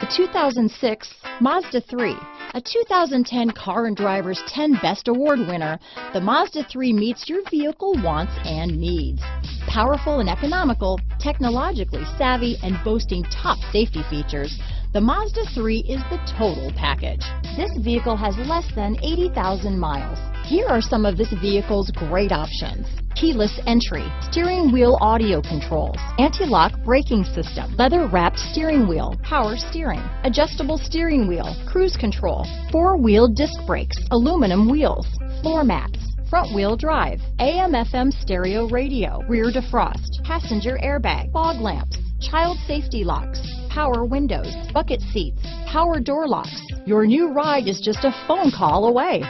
The 2006 Mazda 3. A 2010 Car and Driver's 10 Best Award winner, the Mazda 3 meets your vehicle wants and needs. Powerful and economical, technologically savvy, and boasting top safety features, the Mazda 3 is the total package. This vehicle has less than 80,000 miles. Here are some of this vehicle's great options. Keyless entry, steering wheel audio controls, anti-lock braking system, leather wrapped steering wheel, power steering, adjustable steering wheel, cruise control, four wheel disc brakes, aluminum wheels, floor mats, front wheel drive, AM FM stereo radio, rear defrost, passenger airbag, fog lamps, child safety locks, power windows, bucket seats, power door locks. Your new ride is just a phone call away.